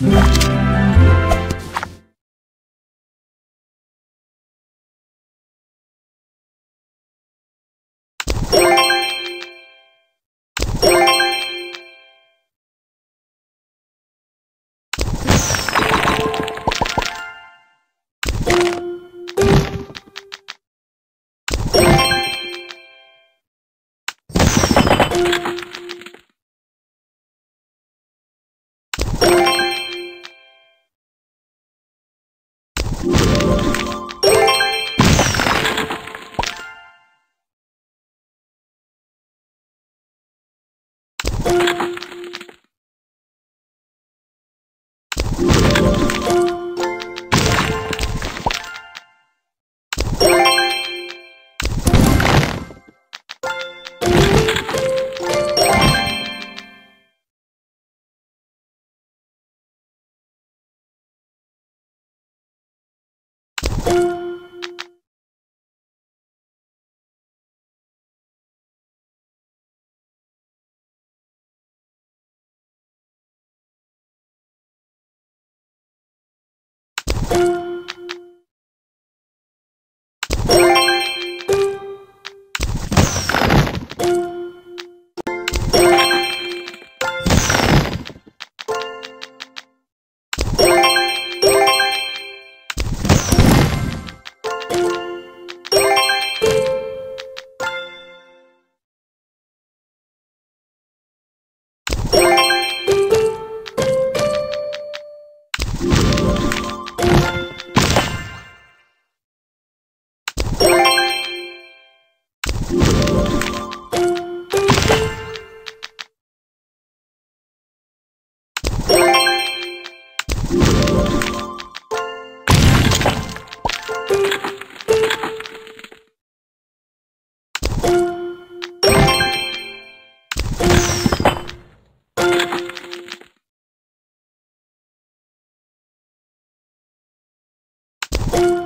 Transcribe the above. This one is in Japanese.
Mm-hmm. you